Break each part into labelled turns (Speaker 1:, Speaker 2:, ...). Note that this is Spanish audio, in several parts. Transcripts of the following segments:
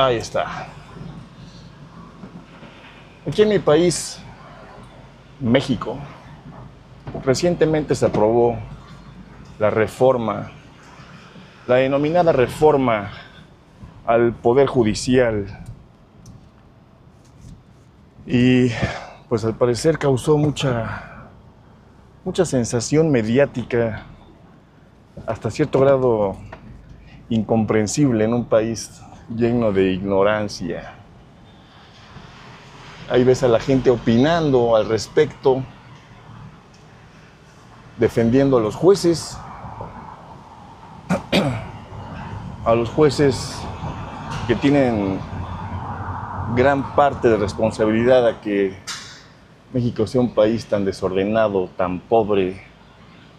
Speaker 1: Ahí está. Aquí en mi país, México, recientemente se aprobó la reforma, la denominada reforma al Poder Judicial. Y pues al parecer causó mucha, mucha sensación mediática, hasta cierto grado incomprensible en un país lleno de ignorancia. Ahí ves a la gente opinando al respecto, defendiendo a los jueces, a los jueces que tienen gran parte de responsabilidad a que México sea un país tan desordenado, tan pobre,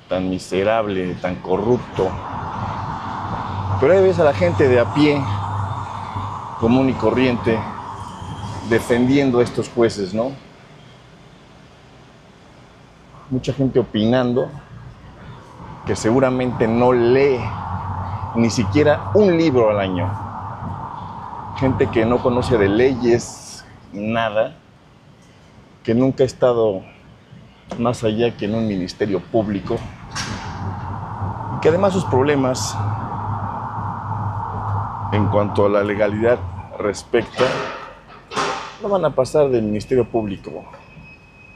Speaker 1: tan miserable, tan corrupto. Pero ahí ves a la gente de a pie, común y corriente, defendiendo a estos jueces, ¿no? Mucha gente opinando que seguramente no lee ni siquiera un libro al año. Gente que no conoce de leyes, nada, que nunca ha estado más allá que en un ministerio público, y que además sus problemas en cuanto a la legalidad respecta, no van a pasar del ministerio público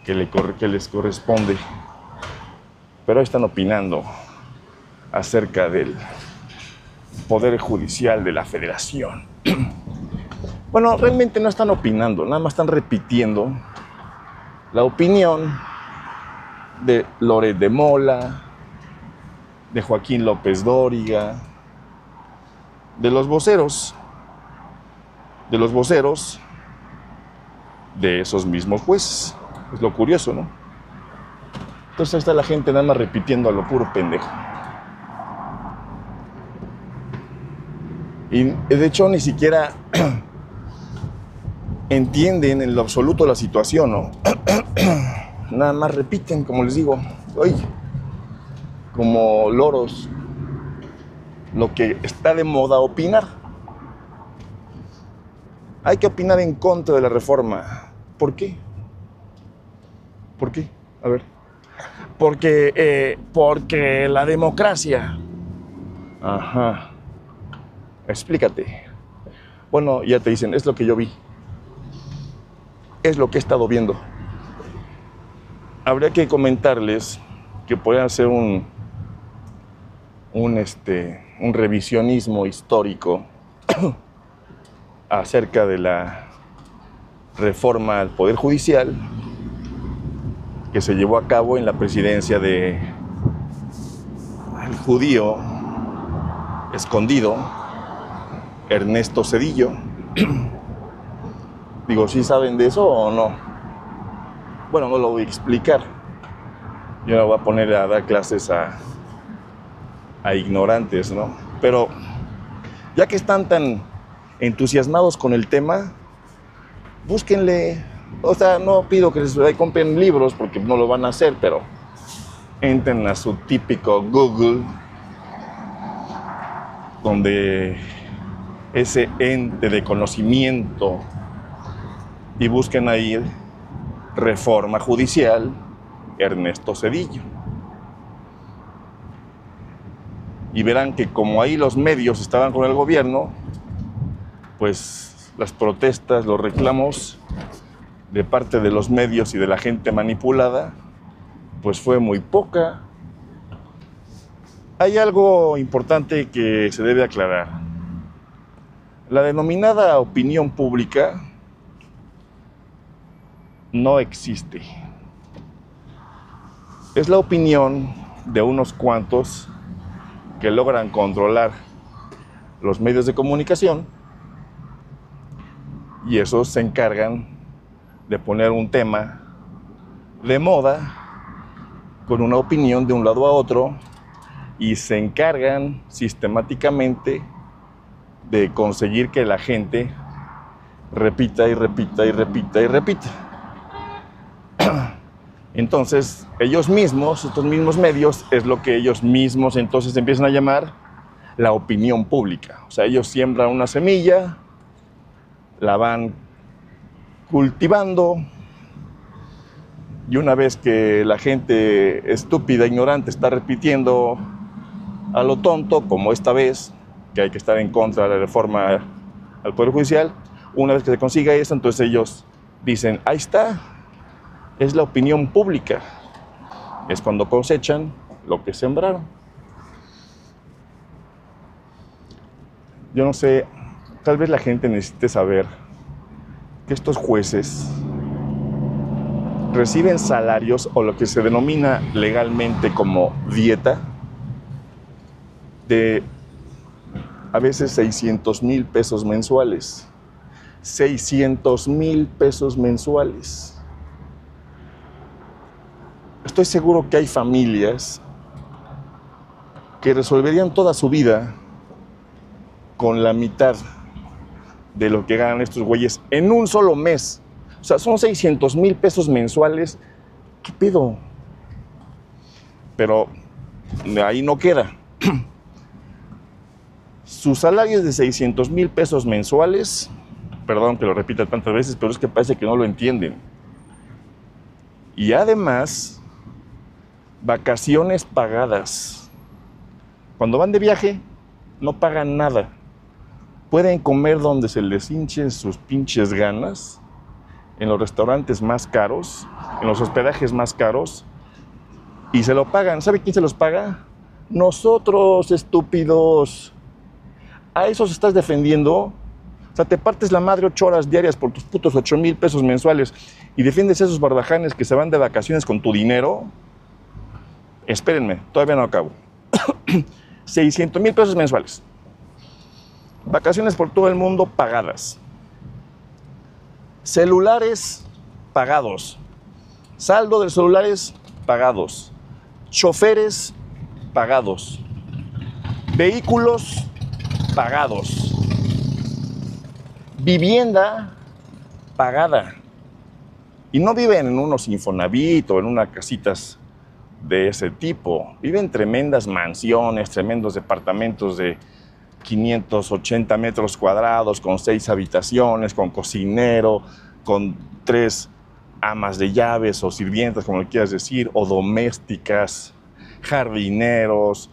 Speaker 1: que, les corresponde, pero están opinando acerca del Poder Judicial de la Federación. Bueno, realmente no están opinando, nada más están repitiendo la opinión de Loret de Mola, de Joaquín López Dóriga, de los voceros, de los voceros de esos mismos jueces. Es lo curioso, ¿no? Entonces ahí está la gente nada más repitiendo a lo puro pendejo. Y de hecho ni siquiera entienden en lo absoluto la situación, ¿no? Nada más repiten, como les digo, oye, como loros, lo que está de moda opinar. Hay que opinar en contra de la reforma. ¿Por qué? ¿Por qué? A ver. Porque, eh, porque la democracia. Ajá. Explícate. Bueno, ya te dicen, es lo que yo vi. Es lo que he estado viendo. Habría que comentarles que pueden hacer un, un, este, un revisionismo histórico acerca de la reforma al Poder Judicial que se llevó a cabo en la presidencia de el judío escondido Ernesto Cedillo. Digo, ¿sí saben de eso o no? Bueno, no lo voy a explicar. Yo no voy a poner a dar clases a, a ignorantes, ¿no? Pero ya que están tan entusiasmados con el tema, búsquenle. O sea, no pido que les compren libros porque no lo van a hacer, pero entren a su típico Google, donde ese ente de conocimiento y busquen ahí reforma judicial Ernesto Cedillo. Y verán que como ahí los medios estaban con el gobierno, pues las protestas, los reclamos de parte de los medios y de la gente manipulada, pues fue muy poca. Hay algo importante que se debe aclarar. La denominada opinión pública no existe. Es la opinión de unos cuantos que logran controlar los medios de comunicación y esos se encargan de poner un tema de moda con una opinión de un lado a otro y se encargan sistemáticamente de conseguir que la gente repita y repita y repita y repita. Entonces, ellos mismos, estos mismos medios, es lo que ellos mismos entonces empiezan a llamar la opinión pública. O sea, ellos siembran una semilla la van cultivando y una vez que la gente estúpida, ignorante, está repitiendo a lo tonto, como esta vez, que hay que estar en contra de la reforma al Poder Judicial, una vez que se consiga eso, entonces ellos dicen, ahí está, es la opinión pública. Es cuando cosechan lo que sembraron. Yo no sé, tal vez la gente necesite saber que estos jueces reciben salarios o lo que se denomina legalmente como dieta de a veces 600 mil pesos mensuales. 600 mil pesos mensuales. Estoy seguro que hay familias que resolverían toda su vida con la mitad de lo que ganan estos güeyes en un solo mes. O sea, son 600 mil pesos mensuales. ¿Qué pedo? Pero ahí no queda. Su salario es de 600 mil pesos mensuales. Perdón que lo repita tantas veces, pero es que parece que no lo entienden. Y además, vacaciones pagadas. Cuando van de viaje, no pagan nada. Pueden comer donde se les hinchen sus pinches ganas en los restaurantes más caros, en los hospedajes más caros, y se lo pagan. ¿Sabe quién se los paga? Nosotros, estúpidos. A esos estás defendiendo. O sea, te partes la madre ocho horas diarias por tus putos ocho mil pesos mensuales y defiendes a esos barbajanes que se van de vacaciones con tu dinero. Espérenme, todavía no acabo. 600 mil pesos mensuales. Vacaciones por todo el mundo pagadas. Celulares pagados. Saldo de celulares pagados. Choferes pagados. Vehículos pagados. Vivienda pagada. Y no viven en unos Infonavit o en unas casitas de ese tipo. Viven tremendas mansiones, tremendos departamentos de 580 metros cuadrados, con seis habitaciones, con cocinero, con tres amas de llaves o sirvientas, como le quieras decir, o domésticas, jardineros,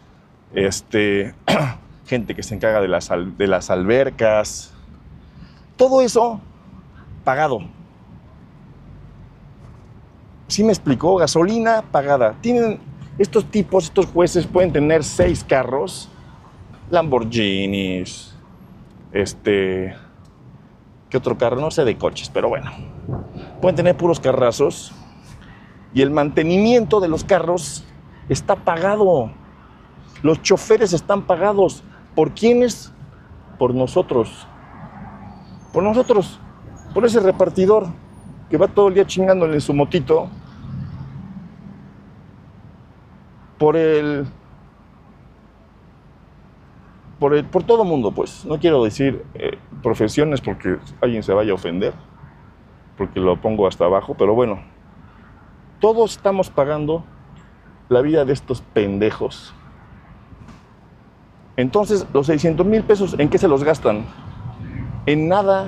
Speaker 1: este, gente que se encarga de las, de las albercas. Todo eso pagado. ¿Sí me explicó? Gasolina pagada. Tienen estos tipos, estos jueces pueden tener seis carros Lamborghinis, este, ¿qué otro carro? No sé de coches, pero bueno, pueden tener puros carrazos y el mantenimiento de los carros está pagado. Los choferes están pagados. ¿Por quiénes? Por nosotros. Por nosotros. Por ese repartidor que va todo el día chingándole en su motito. Por el por, por todo mundo, pues. No quiero decir eh, profesiones porque alguien se vaya a ofender, porque lo pongo hasta abajo, pero bueno, todos estamos pagando la vida de estos pendejos. Entonces, los 600 mil pesos, ¿en qué se los gastan? En nada.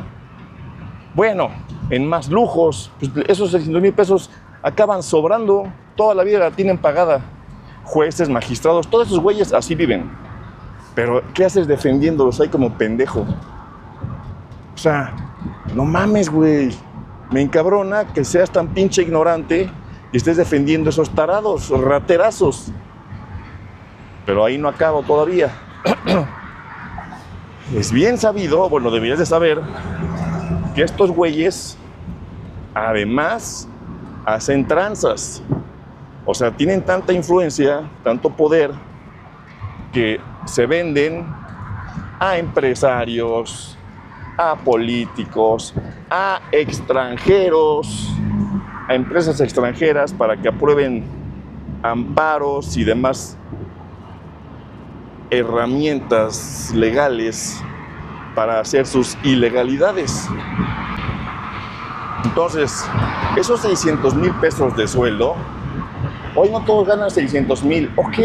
Speaker 1: Bueno, en más lujos. Pues esos 600 mil pesos acaban sobrando. Toda la vida la tienen pagada. Jueces, magistrados, todos esos güeyes así viven. Pero, ¿qué haces defendiéndolos ahí como pendejo? O sea, no mames, güey. Me encabrona que seas tan pinche ignorante y estés defendiendo esos tarados, raterazos. Pero ahí no acabo todavía. es bien sabido, bueno, deberías de saber, que estos güeyes, además, hacen tranzas. O sea, tienen tanta influencia, tanto poder, que se venden a empresarios, a políticos, a extranjeros, a empresas extranjeras para que aprueben amparos y demás herramientas legales para hacer sus ilegalidades. Entonces, esos 600 mil pesos de sueldo, hoy no todos ganan 600 mil, ok,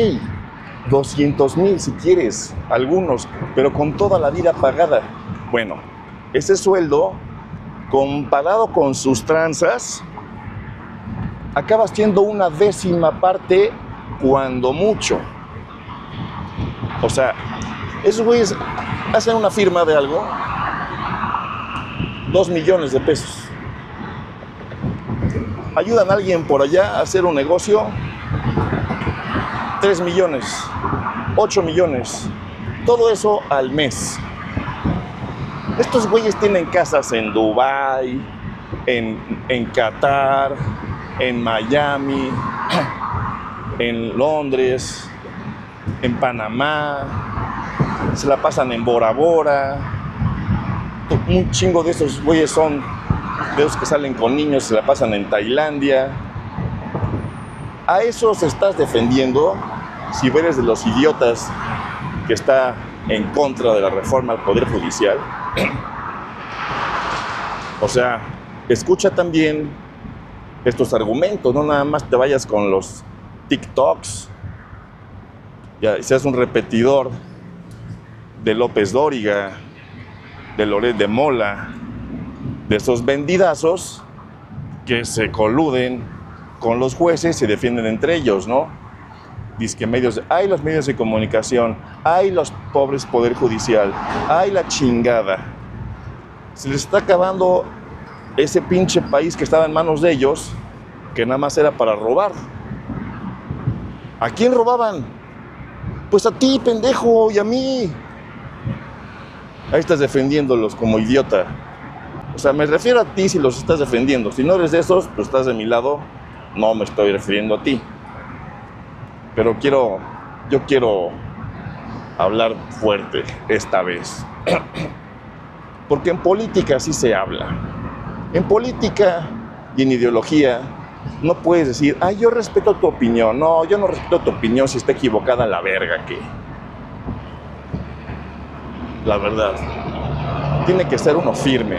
Speaker 1: 200 mil si quieres, algunos, pero con toda la vida pagada. Bueno, ese sueldo comparado con sus tranzas, acaba siendo una décima parte cuando mucho. O sea, esos güeyes hacen una firma de algo, dos millones de pesos. Ayudan a alguien por allá a hacer un negocio, tres millones, ocho millones, todo eso al mes. Estos güeyes tienen casas en Dubai, en, en Qatar, en Miami, en Londres, en Panamá, se la pasan en Bora Bora. Un chingo de esos güeyes son los que salen con niños, se la pasan en Tailandia. A esos estás defendiendo si eres de los idiotas que está en contra de la reforma al Poder Judicial. o sea, escucha también estos argumentos, no nada más te vayas con los TikToks, ya seas un repetidor de López Dóriga, de Loret de Mola, de esos vendidazos que se coluden con los jueces y defienden entre ellos, ¿no? Dice que medios, hay los medios de comunicación, hay los pobres poder judicial, hay la chingada. Se les está acabando ese pinche país que estaba en manos de ellos, que nada más era para robar. ¿A quién robaban? Pues a ti, pendejo, y a mí. Ahí estás defendiéndolos como idiota. O sea, me refiero a ti si los estás defendiendo. Si no eres de esos, pues estás de mi lado, no me estoy refiriendo a ti. Pero quiero, yo quiero hablar fuerte esta vez. Porque en política sí se habla. En política y en ideología no puedes decir, ay, yo respeto tu opinión. No, yo no respeto tu opinión si está equivocada la verga que. La verdad. Tiene que ser uno firme.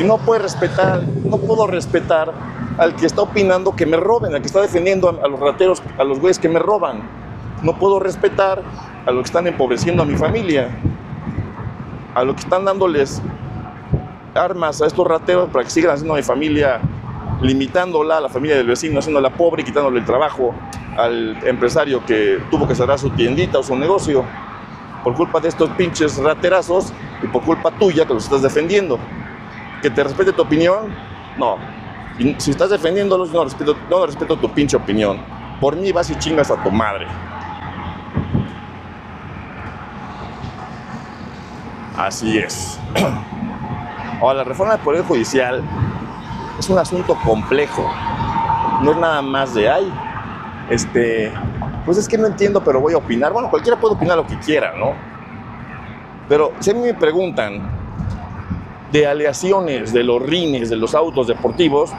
Speaker 1: Y no puede respetar, no puedo respetar al que está opinando que me roben, al que está defendiendo a, los rateros, a los güeyes que me roban. No puedo respetar a los que están empobreciendo a mi familia, a los que están dándoles armas a estos rateros para que sigan haciendo a mi familia, limitándola a la familia del vecino, haciéndola pobre y quitándole el trabajo al empresario que tuvo que cerrar su tiendita o su negocio por culpa de estos pinches raterazos y por culpa tuya que los estás defendiendo. Que te respete tu opinión, no, si estás defendiéndolos, no respeto, no respeto tu pinche opinión. Por mí vas y chingas a tu madre. Así es. Ahora, la reforma del Poder Judicial es un asunto complejo. No es nada más de, ay, este, pues es que no entiendo, pero voy a opinar. Bueno, cualquiera puede opinar lo que quiera, ¿no? Pero si a mí me preguntan, de aleaciones de los rines, de los autos deportivos,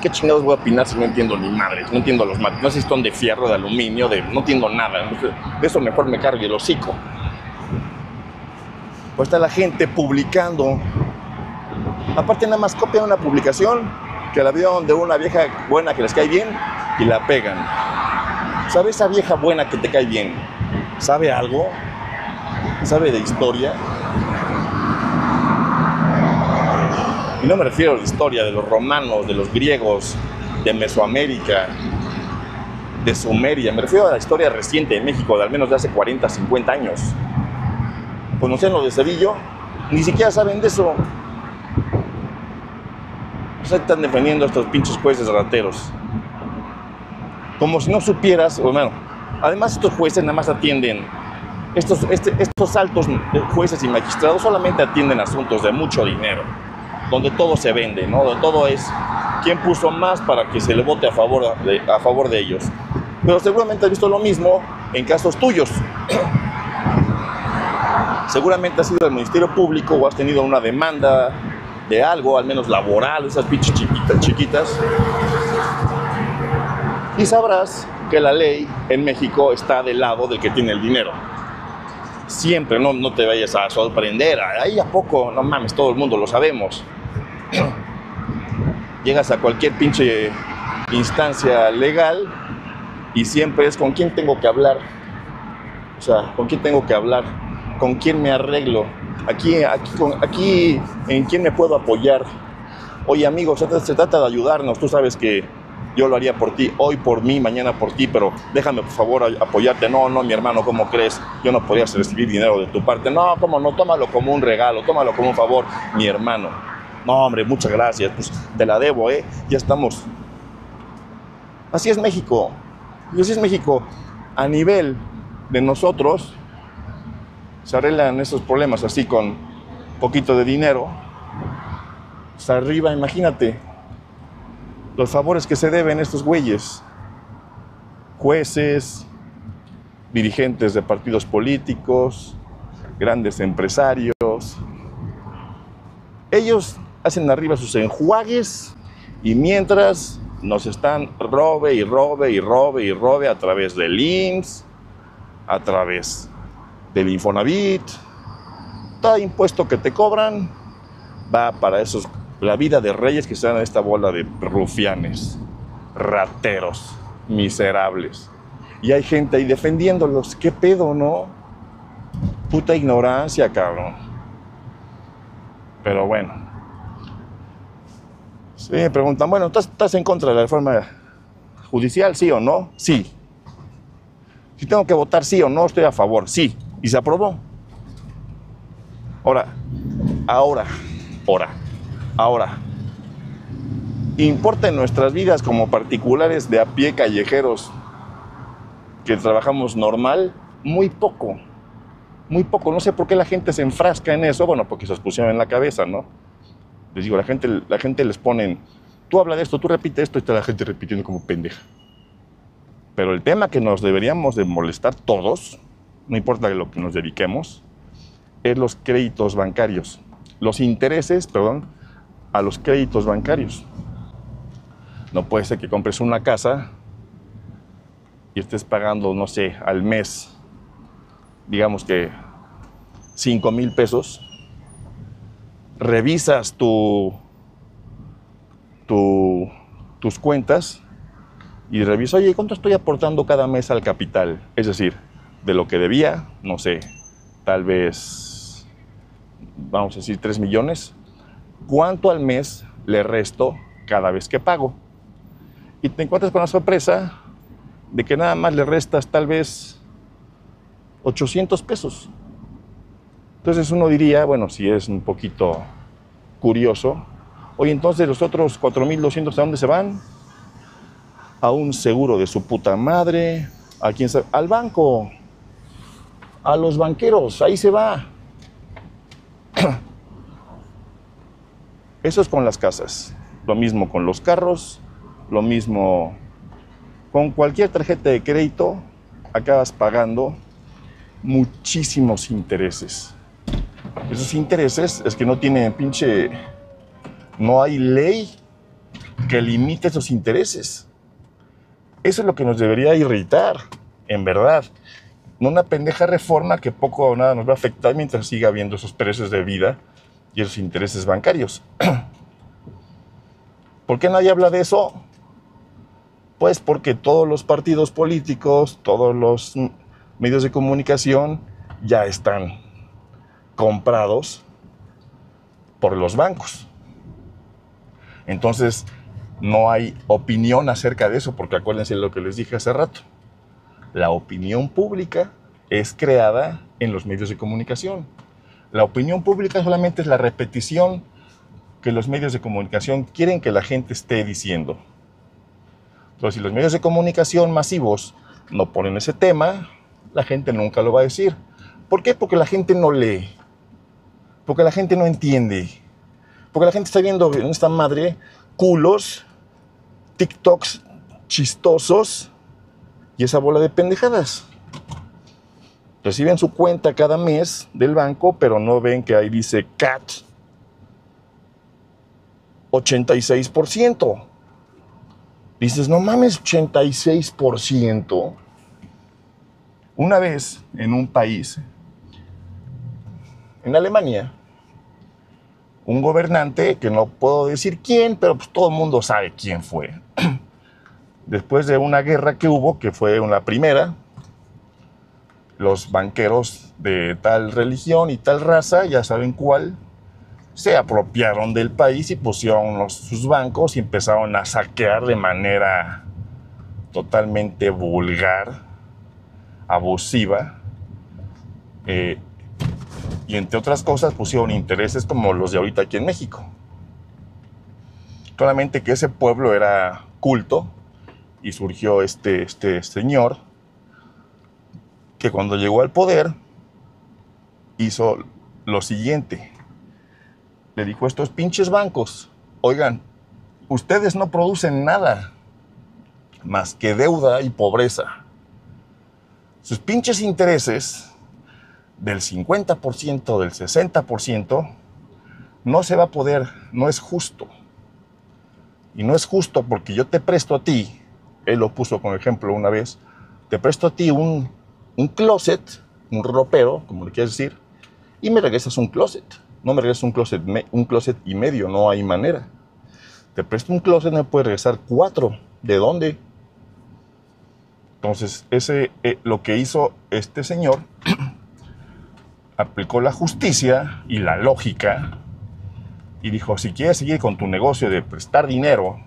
Speaker 1: ¿qué chingados voy a opinar si no entiendo ni madre? No entiendo los no sé si son de fierro, de aluminio, de, no entiendo nada. De eso mejor me cargue el hocico. Pues está la gente publicando. Aparte nada más copian una publicación que la vieron de una vieja buena que les cae bien y la pegan. ¿Sabe esa vieja buena que te cae bien? ¿Sabe algo? ¿Sabe de historia? Y no me refiero a la historia de los romanos, de los griegos, de Mesoamérica, de Sumeria. Me refiero a la historia reciente de México, de al menos de hace 40, 50 años. ¿Conocen lo de Sevilla? Ni siquiera saben de eso. Se están defendiendo estos pinches jueces rateros. Como si no supieras, bueno, además estos jueces nada más atienden, estos, este, estos altos jueces y magistrados solamente atienden asuntos de mucho dinero donde todo se vende, ¿no? Donde todo es quién puso más para que se le vote a favor de, a favor de ellos. Pero seguramente has visto lo mismo en casos tuyos. seguramente has ido al Ministerio Público o has tenido una demanda de algo, al menos laboral, esas pinches chiquitas, chiquitas. Y sabrás que la ley en México está del lado del que tiene el dinero siempre, no, no te vayas a sorprender. Ahí a poco, no mames, todo el mundo lo sabemos. Llegas a cualquier pinche instancia legal y siempre es con quién tengo que hablar. O sea, con quién tengo que hablar, con quién me arreglo, Aquí, aquí, aquí, ¿en quién me puedo apoyar? Oye, amigo, se, se trata de ayudarnos. Tú sabes que yo lo haría por ti, hoy por mí, mañana por ti, pero déjame por favor apoyarte. No, no, mi hermano, ¿cómo crees? Yo no podría recibir dinero de tu parte. No, ¿cómo no? Tómalo como un regalo, tómalo como un favor, mi hermano. No, hombre, muchas gracias, pues te la debo, ¿eh? Ya estamos. Así es México. Y así es México. A nivel de nosotros, se arreglan esos problemas así con poquito de dinero. Hasta arriba, imagínate, los favores que se deben estos güeyes, jueces, dirigentes de partidos políticos, grandes empresarios. Ellos hacen arriba sus enjuagues y mientras nos están robe y robe y robe y robe a través del IMSS, a través del Infonavit. Todo impuesto que te cobran va para esos la vida de reyes que sean esta bola de rufianes, rateros, miserables. Y hay gente ahí defendiéndolos. ¿Qué pedo, no? Puta ignorancia, cabrón. Pero bueno. Sí, me preguntan, bueno, ¿estás, en contra de la reforma judicial, sí o no? Sí. Si tengo que votar sí o no, estoy a favor, sí. Y se aprobó. Ahora, ahora, ahora Ahora, importa en nuestras vidas como particulares de a pie callejeros que trabajamos normal, muy poco. Muy poco. No sé por qué la gente se enfrasca en eso. Bueno, porque se pusieron en la cabeza, ¿no? Les digo, la gente, la gente les ponen, tú habla de esto, tú repite esto, y está la gente repitiendo como pendeja. Pero el tema que nos deberíamos de molestar todos, no importa lo que nos dediquemos, es los créditos bancarios. Los intereses, perdón, a los créditos bancarios. No puede ser que compres una casa y estés pagando, no sé, al mes, digamos que 5 mil pesos. Revisas tu, tus cuentas y revisas, oye, ¿cuánto estoy aportando cada mes al capital? Es decir, de lo que debía, no sé, tal vez, vamos a decir, 3 millones, cuánto al mes le resto cada vez que pago. Y te encuentras con la sorpresa de que nada más le restas tal vez 800 pesos. Entonces uno diría, bueno, si es un poquito curioso, oye, entonces los otros 4.200 a dónde se van? A un seguro de su puta madre, a quién sabe, al banco, a los banqueros, ahí se va. Eso es con las casas. Lo mismo con los carros, lo mismo con cualquier tarjeta de crédito, acabas pagando muchísimos intereses. Esos intereses es que no tienen pinche, no hay ley que limite esos intereses. Eso es lo que nos debería irritar, en verdad. No una pendeja reforma que poco o nada nos va a afectar mientras siga habiendo esos precios de vida y esos intereses bancarios. ¿Por qué nadie habla de eso? Pues porque todos los partidos políticos, todos los medios de comunicación ya están comprados por los bancos. Entonces, no hay opinión acerca de eso, porque acuérdense lo que les dije hace rato. La opinión pública es creada en los medios de comunicación. La opinión pública solamente es la repetición que los medios de comunicación quieren que la gente esté diciendo. Entonces, si los medios de comunicación masivos no ponen ese tema, la gente nunca lo va a decir. ¿Por qué? Porque la gente no lee. Porque la gente no entiende. Porque la gente está viendo en esta madre culos, TikToks chistosos y esa bola de pendejadas reciben su cuenta cada mes del banco, pero no ven que ahí dice CAT 86%. Dices, no mames, 86%. Una vez en un país, en Alemania, un gobernante, que no puedo decir quién, pero pues todo el mundo sabe quién fue. Después de una guerra que hubo, que fue una primera, los banqueros de tal religión y tal raza, ya saben cuál, se apropiaron del país y pusieron sus bancos y empezaron a saquear de manera totalmente vulgar, abusiva, eh, y entre otras cosas pusieron intereses como los de ahorita aquí en México. Solamente que ese pueblo era culto y surgió este, este señor que cuando llegó al poder hizo lo siguiente. Le dijo a estos pinches bancos, oigan, ustedes no producen nada más que deuda y pobreza. Sus pinches intereses del 50%, del 60%, no se va a poder, no es justo. Y no es justo porque yo te presto a ti, él lo puso como ejemplo una vez, te presto a ti un, un closet, un ropero, como le quieres decir, y me regresas un closet. No me regresas un closet, un closet y medio, no hay manera. Te presto un closet, me puedes regresar cuatro. ¿De dónde? Entonces, ese, eh, lo que hizo este señor, aplicó la justicia y la lógica y dijo, si quieres seguir con tu negocio de prestar dinero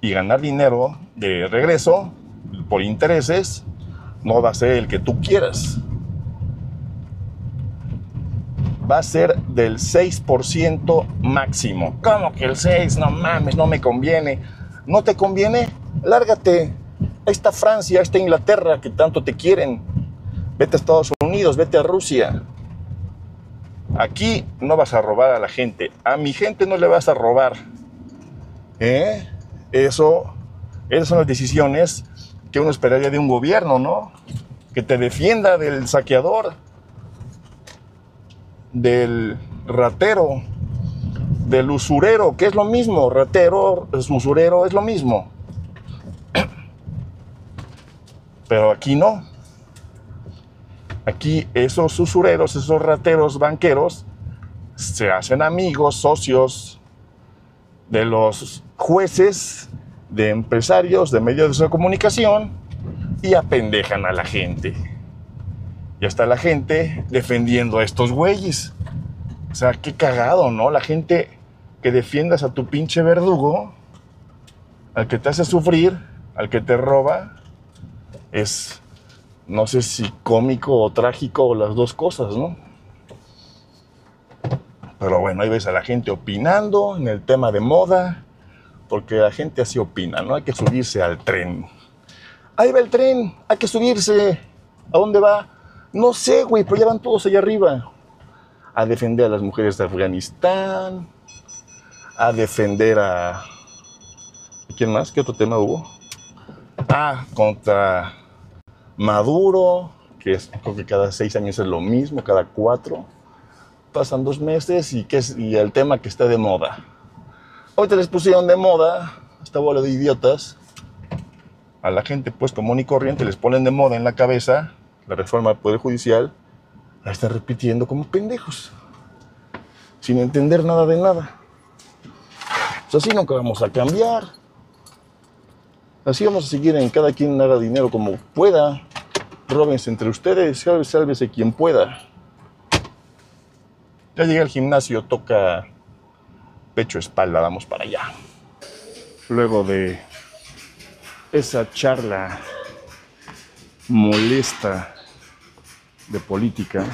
Speaker 1: y ganar dinero de regreso por intereses, no va a ser el que tú quieras. Va a ser del 6% máximo. ¿Cómo que el 6? No mames, no me conviene. ¿No te conviene? Lárgate Ahí está Francia, ahí está Inglaterra, que tanto te quieren. Vete a Estados Unidos, vete a Rusia. Aquí no vas a robar a la gente. A mi gente no le vas a robar. ¿Eh? Eso, esas son las decisiones que uno esperaría de un gobierno, ¿no? Que te defienda del saqueador, del ratero, del usurero, que es lo mismo. Ratero, usurero es lo mismo. Pero aquí no. Aquí esos usureros, esos rateros banqueros, se hacen amigos, socios de los jueces, de empresarios, de medios de comunicación y apendejan a la gente. Y está la gente defendiendo a estos güeyes. O sea, qué cagado, ¿no? La gente que defiendas a tu pinche verdugo, al que te hace sufrir, al que te roba, es, no sé si cómico o trágico o las dos cosas, ¿no? Pero bueno, ahí ves a la gente opinando en el tema de moda, porque la gente así opina, ¿no? Hay que subirse al tren. Ahí va el tren, hay que subirse. ¿A dónde va? No sé, güey, pero ya van todos allá arriba. A defender a las mujeres de Afganistán, a defender a... ¿Quién más? ¿Qué otro tema hubo? Ah, contra Maduro, que es, creo que cada seis años es lo mismo, cada cuatro. Pasan dos meses y, que es, y el tema que está de moda. Ahorita les pusieron de moda, esta bola de idiotas, a la gente pues común y corriente les ponen de moda en la cabeza la reforma del Poder Judicial, la están repitiendo como pendejos, sin entender nada de nada. Pues así nunca vamos a cambiar. Así vamos a seguir en cada quien haga dinero como pueda. Róbense entre ustedes, sálvese quien pueda. Ya llegué al gimnasio, toca pecho, espalda, vamos para allá. Luego de esa charla molesta de política,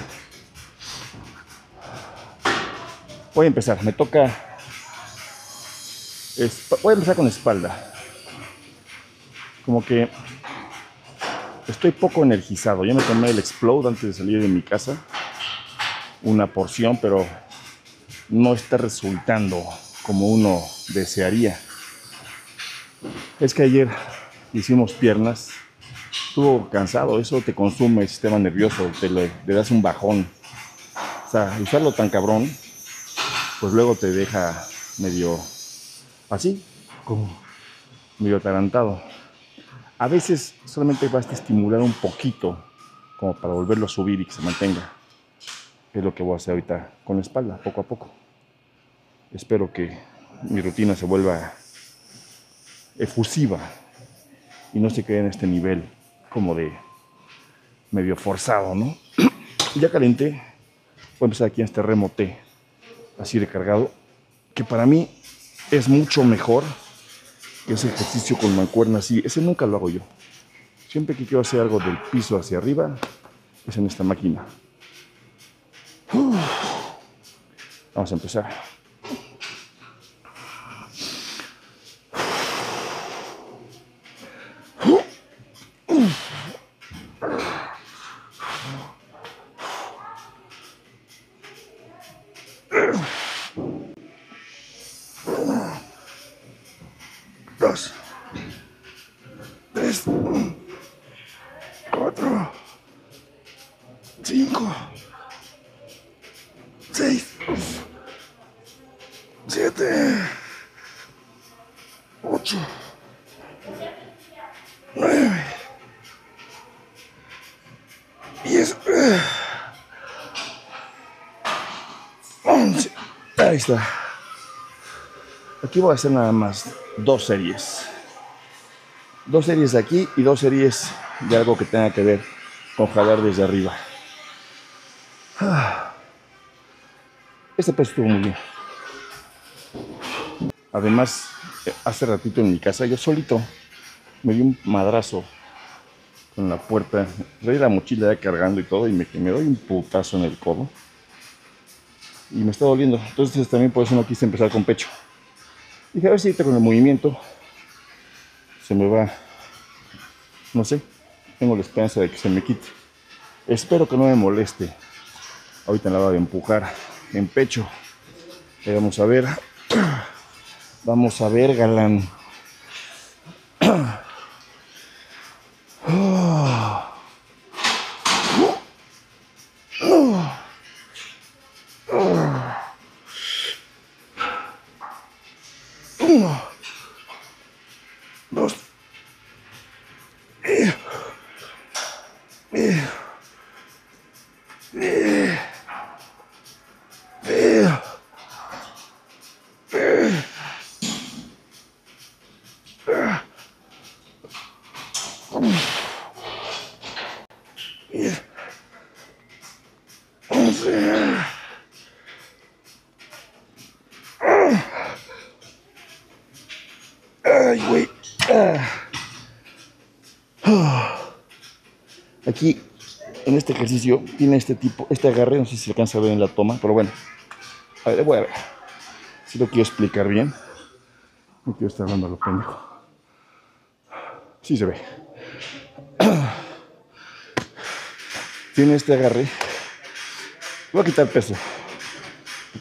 Speaker 1: voy a empezar. Me toca. Voy a empezar con espalda como que estoy poco energizado. Yo me tomé el Explode antes de salir de mi casa, una porción, pero no está resultando como uno desearía. Es que ayer hicimos piernas, estuvo cansado, eso te consume el sistema nervioso, te le, das un bajón. O sea, usarlo tan cabrón, pues luego te deja medio así, como medio atarantado. A veces solamente basta estimular un poquito como para volverlo a subir y que se mantenga. Es lo que voy a hacer ahorita con la espalda, poco a poco. Espero que mi rutina se vuelva efusiva y no se quede en este nivel como de medio forzado, ¿no? Ya calenté. Voy a empezar aquí en este remote, así recargado, que para mí es mucho mejor que ejercicio con mancuerna así. Ese nunca lo hago yo. Siempre que quiero hacer algo del piso hacia arriba, es en esta máquina. Vamos a empezar. Ahí está. Aquí voy a hacer nada más dos series. Dos series de aquí y dos series de algo que tenga que ver con jalar desde arriba. Ah. Este peso estuvo muy bien. Además, hace ratito en mi casa, yo solito me di un madrazo con la puerta. Traí la mochila ya cargando y todo y me, me doy un putazo en el codo. Y me está doliendo. Entonces también por eso no quise empezar con pecho. Dije, a ver si ahorita con el movimiento se me va, no sé, tengo la esperanza de que se me quite. Espero que no me moleste. Ahorita la voy a empujar en pecho. Vamos a ver. Vamos a ver, galán. Dos, eh, eh, eh, eh, eh, eh. Diez, once. Ay, güey. Ah. Aquí, en este ejercicio, tiene este tipo, este agarre, no sé si se alcanza a ver en la toma, pero bueno. A ver, voy a ver. Si lo quiero explicar bien. No quiero estar hablando a lo pendejo. Sí se ve. Tiene este agarre. Voy a quitar peso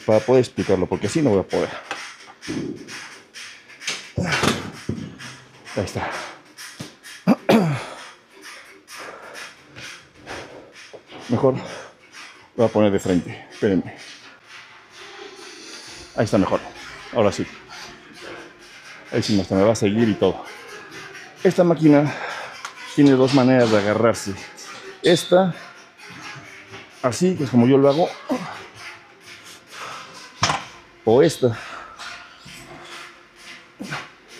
Speaker 1: para poder explicarlo, porque así no voy a poder. Ahí está. Mejor voy a poner de frente. Espérenme. Ahí está mejor. Ahora sí. Ahí sí, hasta me va a seguir y todo. Esta máquina tiene dos maneras de agarrarse. Esta, así, que es como yo lo hago. O esta.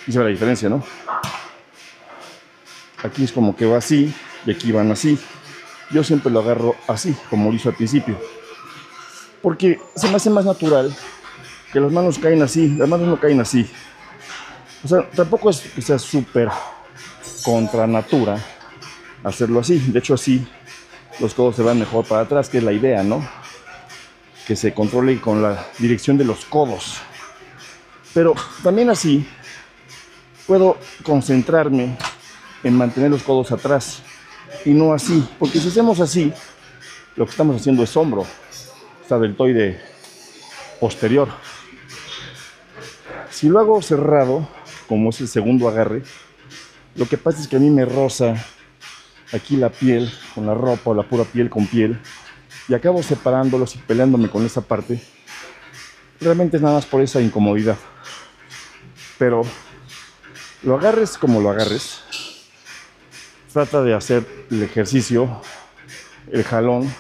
Speaker 1: Y se ve la diferencia, ¿no? Aquí es como que va así y aquí van así. Yo siempre lo agarro así, como lo hizo al principio. Porque se me hace más natural que las manos caen así, las manos no caen así. O sea, tampoco es que sea súper contra natura hacerlo así. De hecho, así los codos se van mejor para atrás, que es la idea, ¿no? Que se controle con la dirección de los codos. Pero también así puedo concentrarme en mantener los codos atrás y no así, porque si hacemos así, lo que estamos haciendo es hombro, está deltoide posterior. Si lo hago cerrado, como es el segundo agarre, lo que pasa es que a mí me roza aquí la piel con la ropa o la pura piel con piel y acabo separándolos y peleándome con esa parte. Realmente es nada más por esa incomodidad. Pero lo agarres como lo agarres, trata de hacer el ejercicio, el jalón,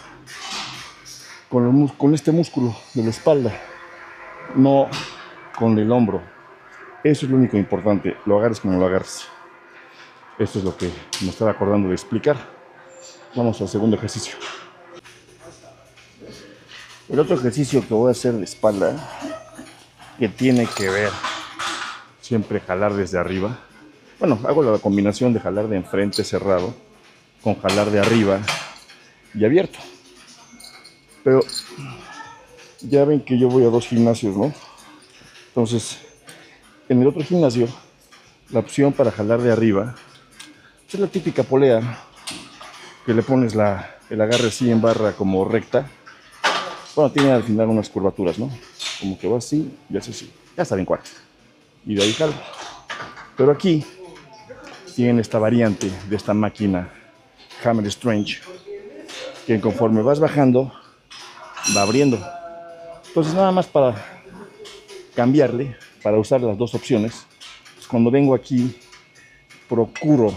Speaker 1: con, este músculo de la espalda, no con el hombro. Eso es lo único importante, lo agarres como lo agarres. Esto es lo que me estaba acordando de explicar. Vamos al segundo ejercicio. El otro ejercicio que voy a hacer de espalda, que tiene que ver siempre jalar desde arriba. Bueno, hago la combinación de jalar de enfrente cerrado con jalar de arriba y abierto. Pero ya ven que yo voy a dos gimnasios, ¿no? Entonces, en el otro gimnasio, la opción para jalar de arriba es la típica polea que le pones la, el agarre así en barra como recta. Bueno, tiene al final unas curvaturas, ¿no? Como que va así y hace así. Ya está bien cuál. Y de ahí jala. Pero aquí tienen esta variante de esta máquina Hammer Strange que conforme vas bajando va abriendo. Entonces nada más para cambiarle, para usar las dos opciones, pues cuando vengo aquí procuro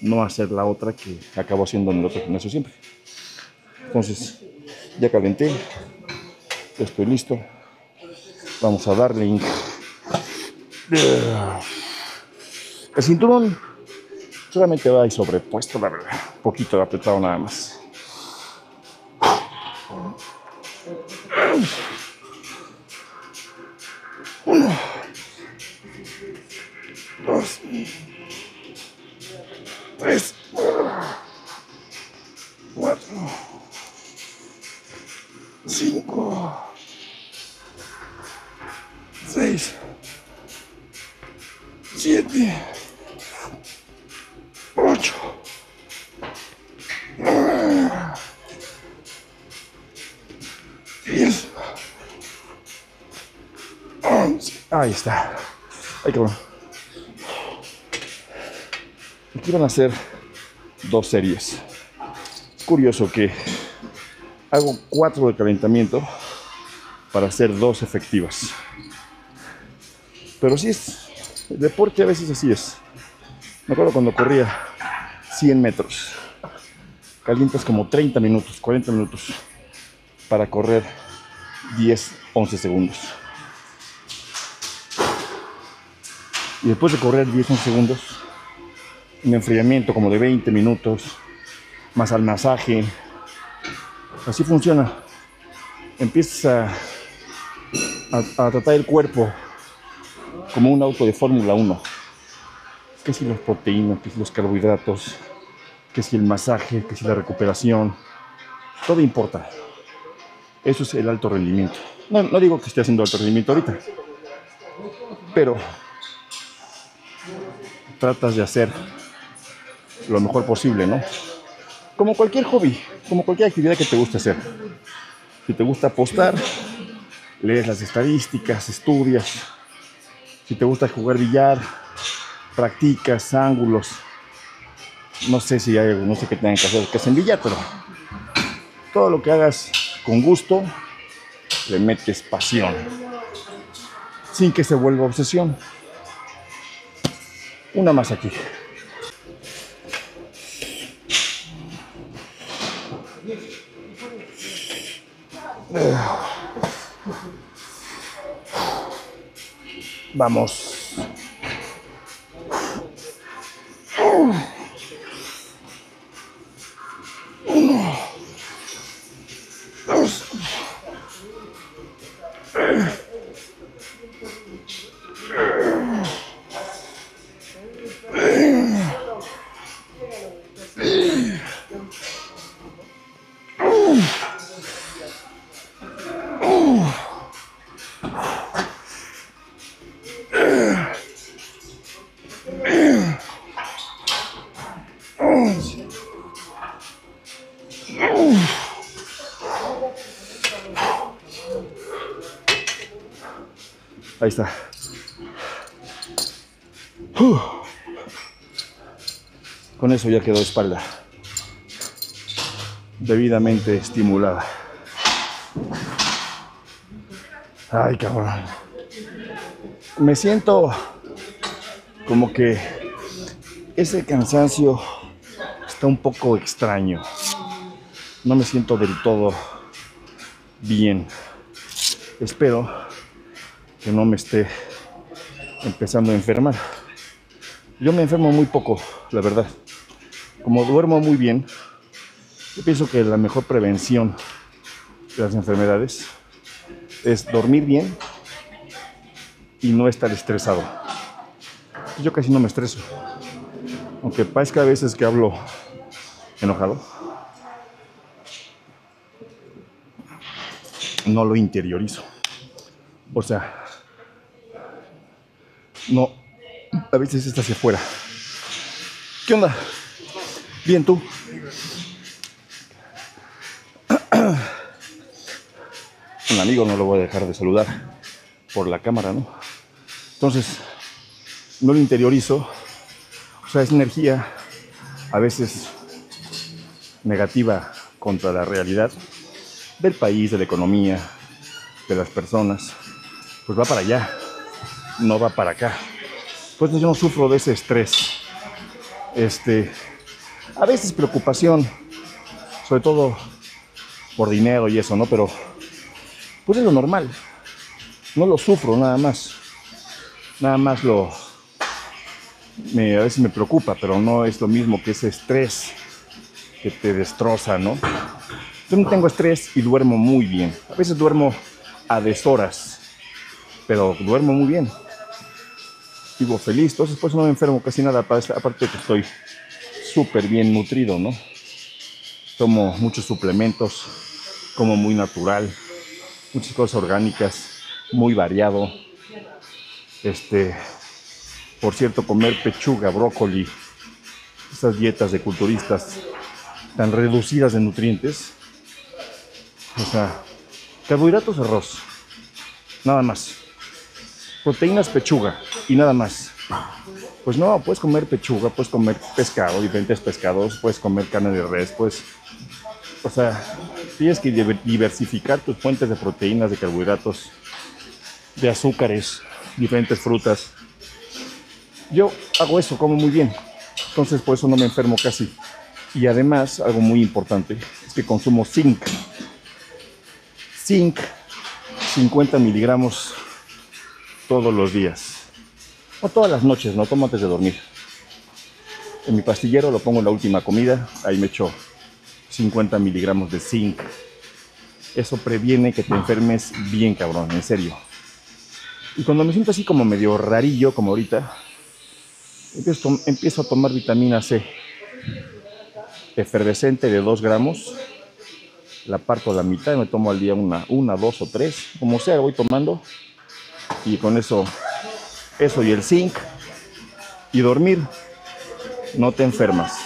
Speaker 1: no hacer la otra que acabo haciendo en el otro gimnasio siempre. Entonces, ya calenté, estoy listo. Vamos a darle. El cinturón solamente va ahí sobrepuesto, la verdad. Un poquito de apretado nada más. Hacer dos series. Es curioso que hago cuatro de calentamiento para hacer dos efectivas. Pero sí es, el deporte a veces así es. Me acuerdo cuando corría 100 metros. Calientas como 30 minutos, 40 minutos para correr 10, 11 segundos. Y después de correr 10, 11 segundos, un enfriamiento como de 20 minutos, más al masaje. Así funciona. Empiezas a, tratar el cuerpo como un auto de Fórmula 1. Que si las proteínas, que si los carbohidratos, que si el masaje, que si la recuperación. Todo importa. Eso es el alto rendimiento. No, no digo que esté haciendo alto rendimiento ahorita, pero tratas de hacer lo mejor posible, ¿no? Como cualquier hobby, como cualquier actividad que te guste hacer. Si te gusta apostar, lees las estadísticas, estudias. Si te gusta jugar billar, practicas ángulos. No sé si hay, no sé qué tengan que hacer que hacen billar, pero todo lo que hagas con gusto, le metes pasión, sin que se vuelva obsesión. Una más aquí. Vamos. Con eso ya quedó espalda debidamente estimulada. Ay, cabrón. Me siento como que ese cansancio está un poco extraño. No me siento del todo bien. Espero no me esté empezando a enfermar. Yo me enfermo muy poco, la verdad. Como duermo muy bien, yo pienso que la mejor prevención de las enfermedades es dormir bien y no estar estresado. Yo casi no me estreso. Aunque parezca a veces que hablo enojado, no lo interiorizo. O sea, no, a veces está hacia afuera. ¿Qué onda? Bien, tú. Un amigo no lo voy a dejar de saludar por la cámara, ¿no? Entonces, no lo interiorizo. O sea, es energía a veces negativa contra la realidad del país, de la economía, de las personas. Pues va para allá, no va para acá. Pues yo no sufro de ese estrés. Este, a veces preocupación, sobre todo por dinero y eso, ¿no? Pero pues es lo normal. No lo sufro nada más. Nada más lo me, a veces me preocupa, pero no es lo mismo que ese estrés que te destroza, ¿no? Yo no tengo estrés y duermo muy bien. A veces duermo a deshoras, pero duermo muy bien. Vivo feliz, entonces pues no me enfermo casi nada, aparte que estoy súper bien nutrido, ¿no? Tomo muchos suplementos, como muy natural, muchas cosas orgánicas, muy variado. Este, por cierto, comer pechuga, brócoli, estas dietas de culturistas tan reducidas de nutrientes. O sea, carbohidratos arroz, nada más. Proteínas pechuga y nada más. Pues no, puedes comer pechuga, puedes comer pescado, diferentes pescados, puedes comer carne de res, pues, o sea, tienes que diversificar tus fuentes de proteínas, de carbohidratos, de azúcares, diferentes frutas. Yo hago eso, como muy bien, entonces por eso no me enfermo casi. Y además, algo muy importante, es que consumo zinc. Zinc, 50 miligramos todos los días. O todas las noches, no tomo antes de dormir. En mi pastillero lo pongo en la última comida, ahí me echo 50 miligramos de zinc. Eso previene que te enfermes bien, cabrón, en serio. Y cuando me siento así como medio rarillo, como ahorita, empiezo, a tomar vitamina C efervescente de 2 gramos. La parto a la mitad me tomo al día una, una, dos o tres, como sea, voy tomando. Y con eso, eso y el zinc y dormir, no te enfermas.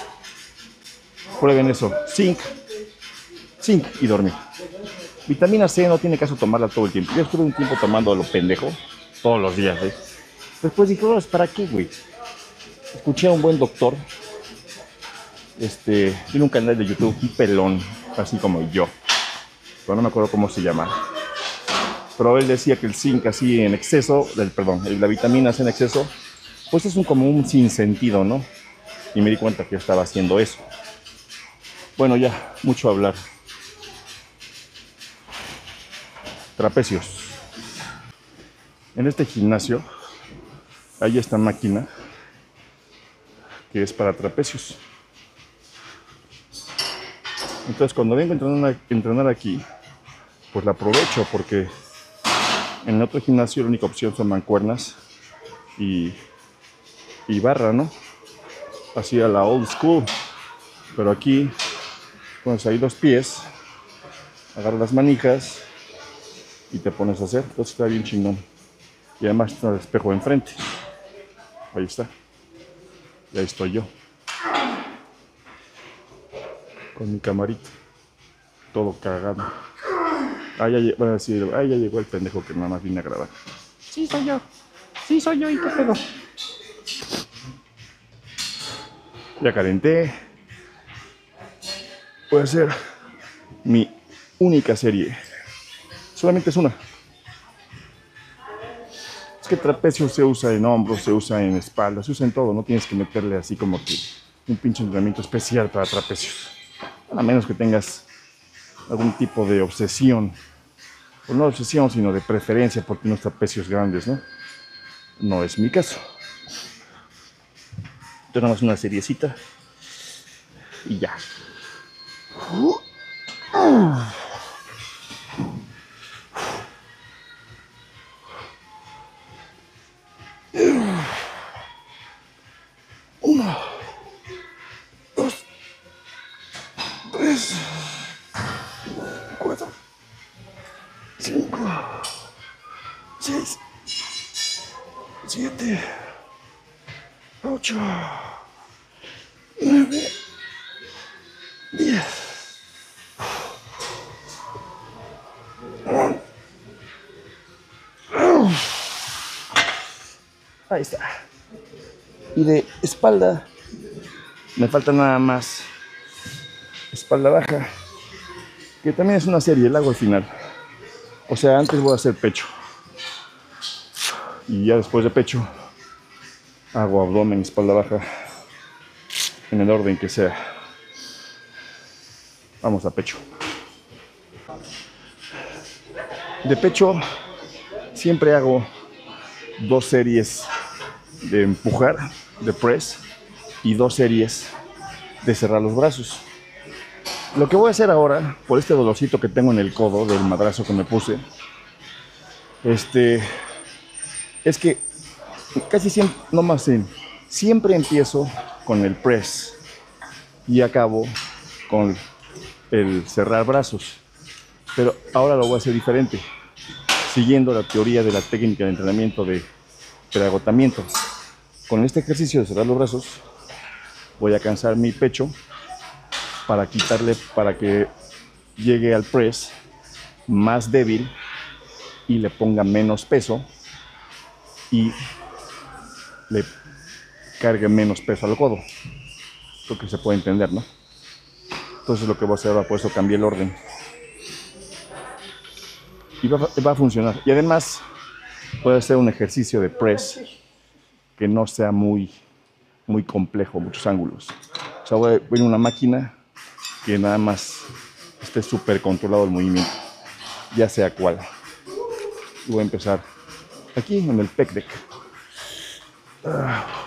Speaker 1: Prueben eso, zinc, zinc y dormir. Vitamina C no tiene caso tomarla todo el tiempo. Yo estuve un tiempo tomando lo pendejo, todos los días. ¿eh? Después dije, oh, ¿para qué, güey? Escuché a un buen doctor este, tiene un canal de YouTube, pelón, así como yo. Pero no me acuerdo cómo se llama. Pero él decía que el zinc así en exceso, el, perdón, la vitamina C en exceso, pues es un, como un sinsentido, ¿no? Y me di cuenta que estaba haciendo eso. Bueno, ya, mucho hablar. Trapecios. En este gimnasio hay esta máquina que es para trapecios. Entonces cuando vengo a entrenar, aquí, pues la aprovecho porque en el otro gimnasio la única opción son mancuernas y, y barra, ¿no? Así a la old school. Pero aquí pones ahí los pies, agarras las manijas y te pones a hacer. Entonces está bien chingón. Y además está el espejo enfrente. Ahí está. Y ahí estoy yo con mi camarita, todo cagado. Ah, ya, ah, llegó el pendejo que nada más vine a grabar. Sí, soy yo. Sí, soy yo. ¿Y qué pedo? Ya calenté. Puede ser mi única serie. Solamente es una. Es que trapecio se usa en hombros, se usa en espalda, se usa en todo. No tienes que meterle así como que un pinche entrenamiento especial para trapecios a menos que tengas algún tipo de obsesión, o no obsesión, sino de preferencia por unos trapecios grandes, ¿no? No es mi caso. Tenemos una seriecita y ya. Ahí está. Y de espalda, me falta nada más espalda baja, que también es una serie, el hago al final. O sea, antes voy a hacer pecho. Y ya después de pecho, hago abdomen, espalda baja, en el orden que sea. Vamos a pecho. De pecho, siempre hago dos series de empujar, de press, y dos series de cerrar los brazos. Lo que voy a hacer ahora, por este dolorcito que tengo en el codo del madrazo que me puse, este, es que casi siempre, no más siempre empiezo con el press y acabo con el cerrar brazos. Pero ahora lo voy a hacer diferente, siguiendo la teoría de la técnica de entrenamiento de preagotamiento. Con este ejercicio de cerrar los brazos, voy a cansar mi pecho para quitarle, para que llegue al press más débil y le ponga menos peso y le cargue menos peso al codo. Lo que se puede entender, ¿no? Entonces lo que voy a hacer ahora, por eso cambié el orden. Y va, a funcionar. Y además, puede ser un ejercicio de press que no sea muy, muy complejo, muchos ángulos. O sea, voy a ver una máquina que nada más esté súper controlado el movimiento, ya sea cuál. Y voy a empezar aquí en el pec deck. Ah.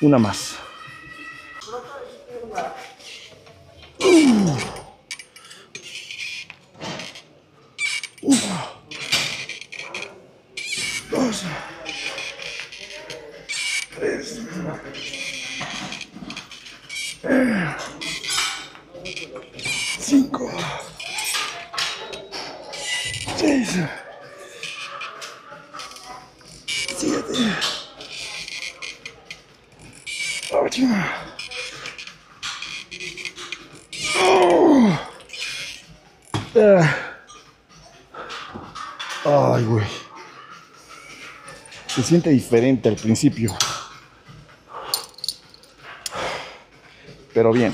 Speaker 1: Una más. Siente diferente al principio. Pero bien.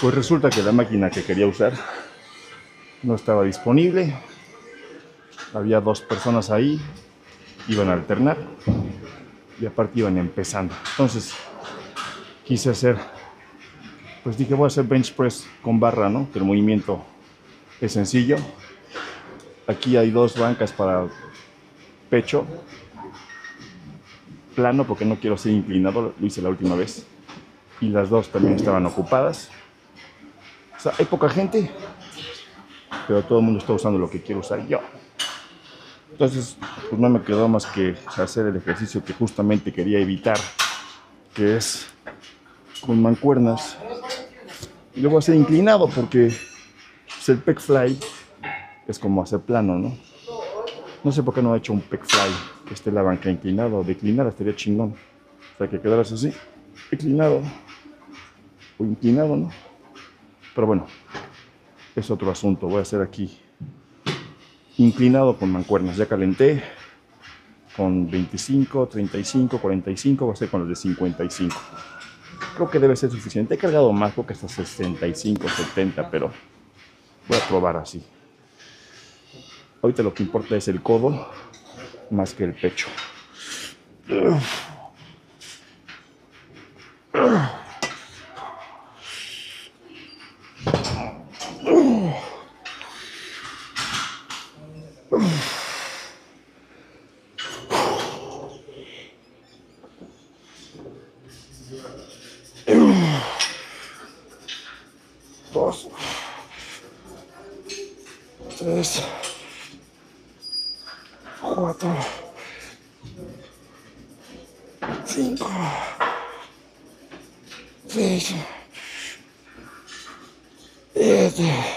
Speaker 1: Pues resulta que la máquina que quería usar no estaba disponible. Había dos personas ahí, iban a alternar y aparte iban empezando. Entonces quise hacer, pues dije voy a hacer bench press con barra, ¿no? Que el movimiento es sencillo. Aquí hay dos bancas para pecho plano porque no quiero ser inclinado, lo hice la última vez. Y las dos también estaban ocupadas. Hay poca gente, pero todo el mundo está usando lo que quiero usar yo. Entonces, pues no me quedó más que hacer el ejercicio que justamente quería evitar, que es con mancuernas. Y luego hacer inclinado, porque pues, el pec fly es como hacer plano, ¿no? No sé por qué no ha hecho un pec fly que esté la banca inclinado o declinada, estaría chingón. O sea, que quedaras así, inclinado o inclinado, ¿no? Pero bueno, es otro asunto. Voy a hacer aquí inclinado con mancuernas. Ya calenté con 25, 35, 45, voy a hacer con los de 55. Creo que debe ser suficiente. He cargado más, creo que hasta 65, 70, pero voy a probar así. Ahorita lo que importa es el codo más que el pecho. Dos. Tres. Cuatro. Cinco. Seis. Siete.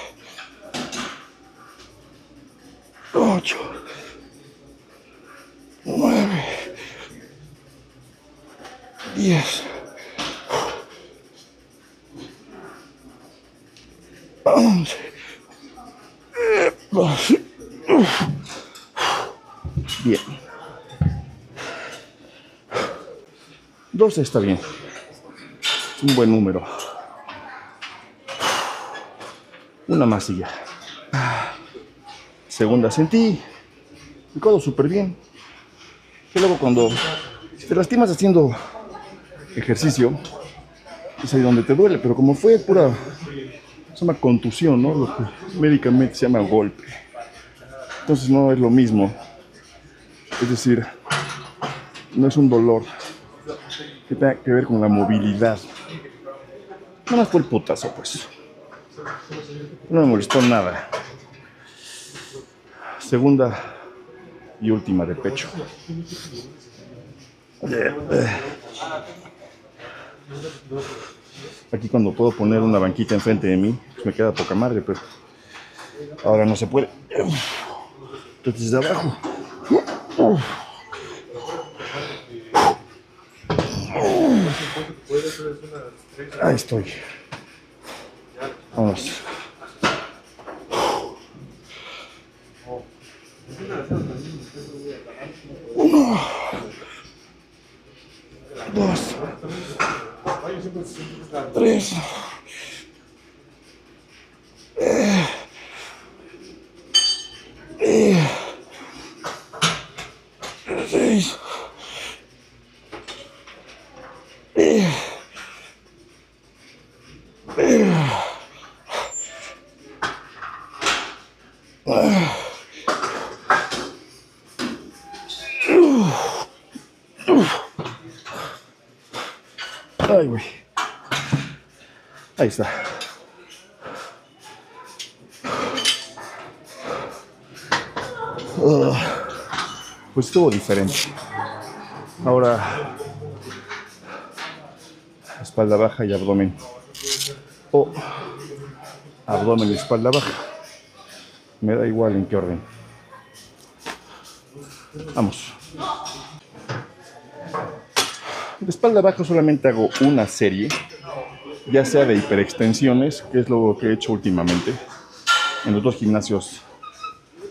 Speaker 1: 12 está bien. Es un buen número. Una masilla. Segunda sentí. El codo súper bien. Y luego cuando te lastimas haciendo ejercicio, es ahí donde te duele. Pero como fue pura, se llama contusión, ¿no? Lo que médicamente se llama golpe. Entonces no es lo mismo. Es decir, no es un dolor que tenga que ver con la movilidad. No más fue el putazo, pues. No me molestó nada. Segunda y última de pecho. Aquí cuando puedo poner una banquita enfrente de mí, pues me queda poca madre, pero ahora no se puede. Entonces de abajo. Ahí estoy. Vamos. Estuvo diferente. Ahora, espalda baja y abdomen. O abdomen y espalda baja. Me da igual en qué orden. Vamos. De espalda baja solamente hago una serie, ya sea de hiperextensiones, que es lo que he hecho últimamente. En los dos gimnasios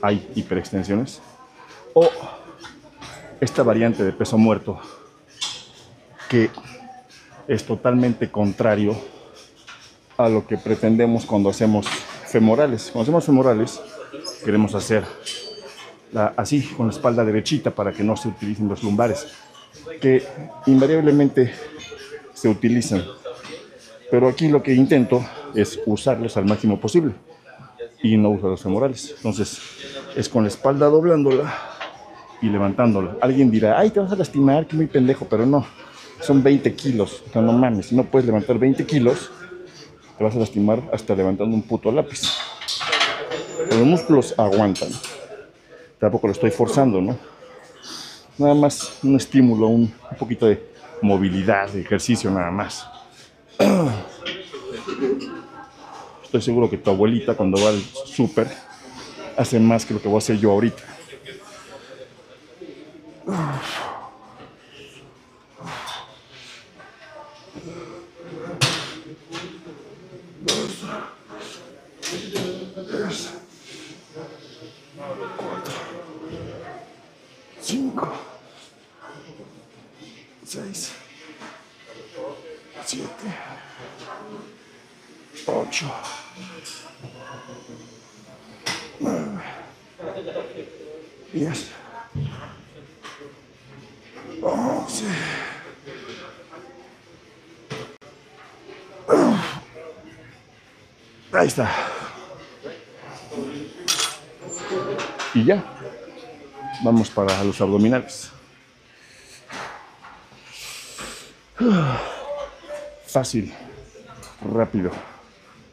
Speaker 1: hay hiperextensiones. O esta variante de peso muerto, que es totalmente contrario a lo que pretendemos cuando hacemos femorales. Cuando hacemos femorales, queremos hacer así, con la espalda derechita para que no se utilicen los lumbares, que invariablemente se utilizan. Pero aquí lo que intento es usarlos al máximo posible y no usar los femorales. Entonces, es con la espalda doblándola y levantándola. Alguien dirá, ay, te vas a lastimar, que muy pendejo, pero no. Son 20 kilos, o sea, no mames, si no puedes levantar 20 kilos, te vas a lastimar hasta levantando un puto lápiz. Pero los músculos aguantan. Tampoco lo estoy forzando, ¿no? Nada más un estímulo, un, un poquito de movilidad, de ejercicio nada más. Estoy seguro que tu abuelita cuando va al súper hace más que lo que voy a hacer yo ahorita. Yes. Ahí está. Y ya. Vamos para los abdominales. Fácil, rápido,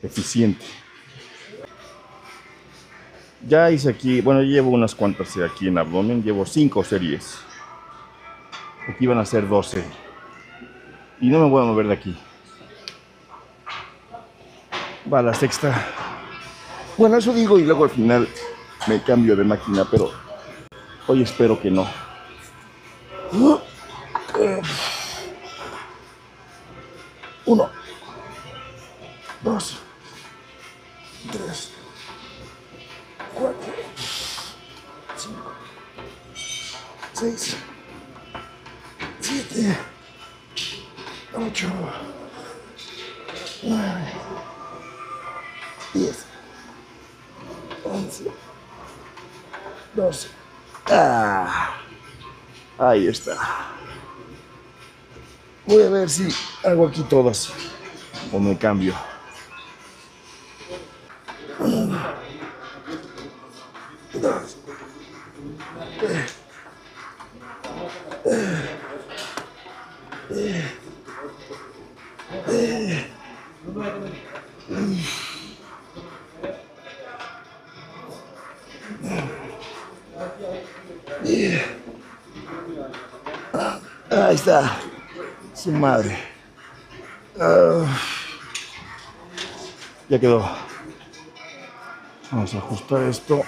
Speaker 1: eficiente. Ya hice aquí, bueno, llevo unas cuantas aquí en abdomen, llevo cinco series. Aquí van a ser 12. Y no me voy a mover de aquí. Va la sexta. Bueno, eso digo y luego al final me cambio de máquina, pero hoy espero que no. Uno, ver si hago aquí todas o me cambio. Ya quedó. Vamos a ajustar esto.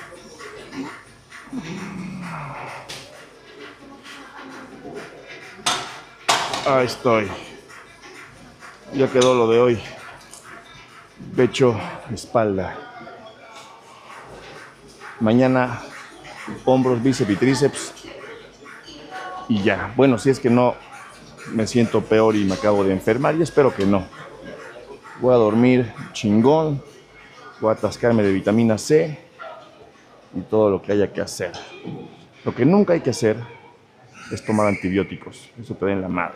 Speaker 1: Ahí estoy. Ya quedó lo de hoy. Pecho, espalda. Mañana hombros, bíceps y tríceps. Y ya. Bueno, si es que no me siento peor y me acabo de enfermar y espero que no. Voy a dormir chingón, voy a atascarme de vitamina C y todo lo que haya que hacer. Lo que nunca hay que hacer es tomar antibióticos, eso te da en la madre.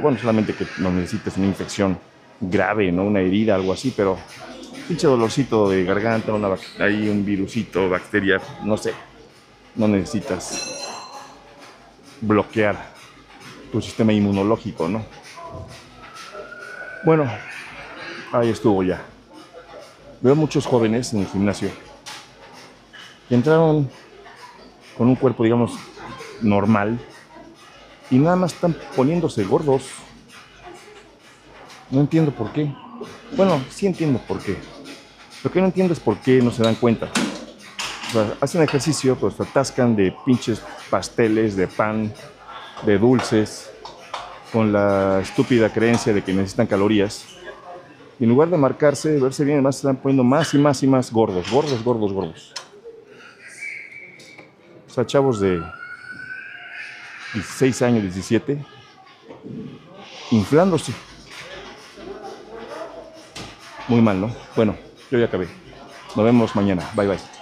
Speaker 1: Bueno, solamente que no necesites una infección grave, ¿no? Una herida, algo así, pero pinche dolorcito de garganta, una, ahí un virusito, bacteria, no sé. No necesitas bloquear tu sistema inmunológico, ¿no? Bueno, ahí estuvo ya. Veo muchos jóvenes en el gimnasio que entraron con un cuerpo, digamos, normal y nada más están poniéndose gordos. No entiendo por qué. Bueno, sí entiendo por qué. Lo que no entiendo es por qué no se dan cuenta. Hacen ejercicio, pues se atascan de pinches pasteles, de pan, de dulces, con la estúpida creencia de que necesitan calorías. Y en lugar de marcarse, verse bien, además se están poniendo más y más y más gordos, gordos, gordos, gordos. O sea, chavos de 16 años, 17, inflándose. Muy mal, ¿no? Bueno, yo ya acabé. Nos vemos mañana. Bye bye.